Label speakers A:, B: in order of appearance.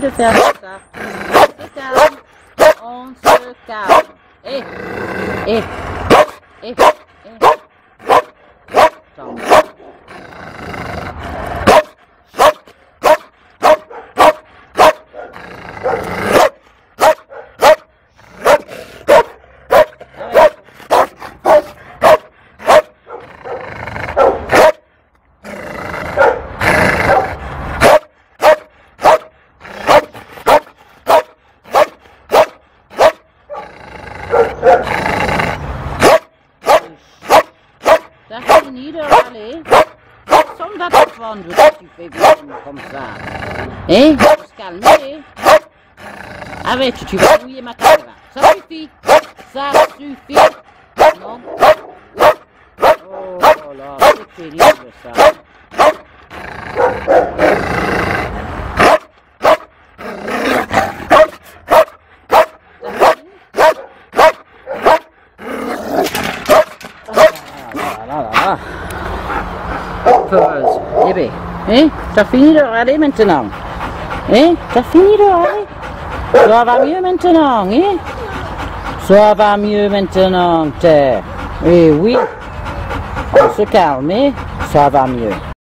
A: de faire ça. On se calme. On se calme. Et, et. T'as fini de râler Sonne va te prendre si tu fais bien comme ça. Tu vas mouiller ma caméra. Ça suffit. Ça suffit. Non Oh là, c'est ça. Eh bien, hein? T'as fini de râler maintenant? Hein? T'as fini de râler? Ça va mieux maintenant, hein? Ça va mieux maintenant, terre. Eh oui. On se calme, hein? Ça va mieux.